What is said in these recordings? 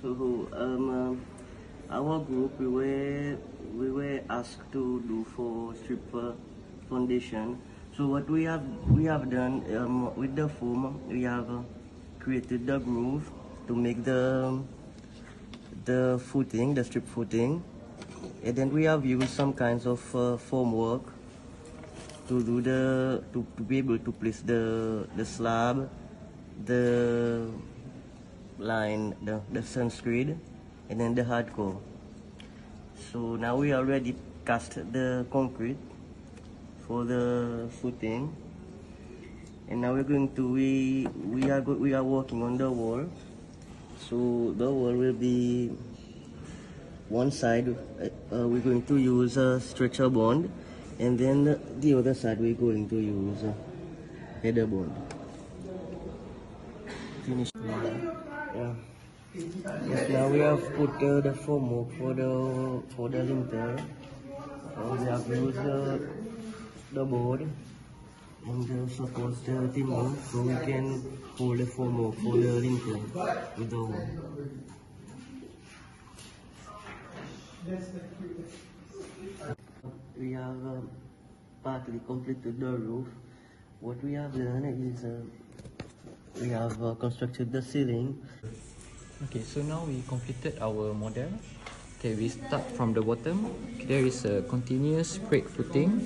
So um, uh, our group we were we were asked to do for stripper foundation. So what we have we have done um, with the foam we have uh, created the groove to make the the footing the strip footing, and then we have used some kinds of uh, formwork to do the to, to be able to place the the slab the line, the, the sunscreen, and then the hardcore. So now we already cast the concrete for the footing. And now we're going to, we, we, are, go, we are working on the wall. So the wall will be one side, uh, uh, we're going to use a stretcher bond. And then the other side, we're going to use a header bond. Finish. Yeah. Yes, now we have put uh, the formwork for the for the lintel. Uh, we have used the, the board and uh, support the timber so we can hold the formwork for the lintel with the wall. We have uh, partly completed the roof. What we have done is uh, we have uh, constructed the ceiling Okay, so now we completed our model. Okay, we start from the bottom. There is a continuous strip footing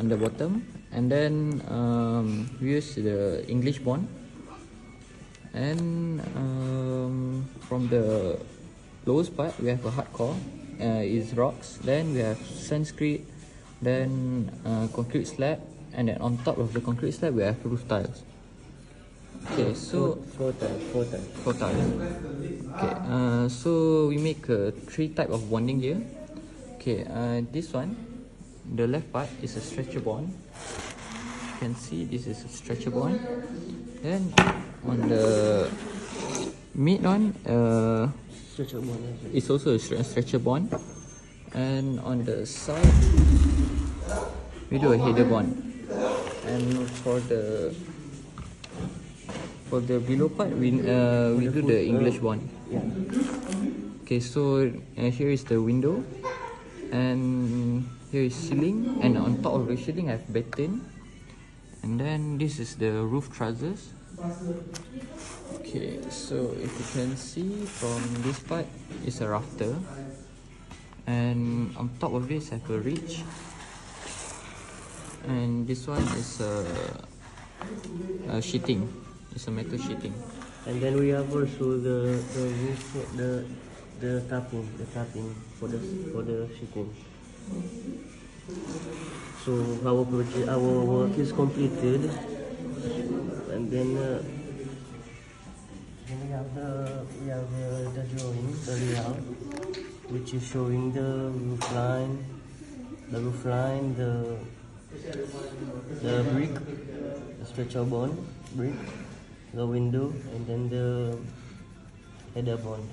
on the bottom, and then um, we use the English bond. And um, from the lowest part, we have a hardcore, uh, is rocks. Then we have sunscreen, then uh, concrete slab, and then on top of the concrete slab, we have roof tiles. Okay, so four times, four times. four tiles. Okay, uh, so we make uh, three type of bonding here. Okay, uh, this one, the left part is a stretcher bond. You can see this is a stretcher bond. Then on the mid one, uh, Stretcher bond. it's also a stre- stretcher bond. And on the side, we do a header bond. And for the for the below part, we uh, we do the English bond. Yeah. Okay, so uh, here is the window, and here is ceiling, and on top of the ceiling I have batten, and then this is the roof trusses. Okay, so if you can see from this part is a rafter, and on top of this I have a ridge, and this one is a, a sheeting. It's a metal sheeting. And then we have also the the roof, the the tapping, the tapping for the for the sheeting. So our project, our work is completed, and then. Uh, then we have the we have uh, the drawing, the layout, which is showing the roof line, the roof line, the the brick, the stretcher bond brick, the window, and then the header bond.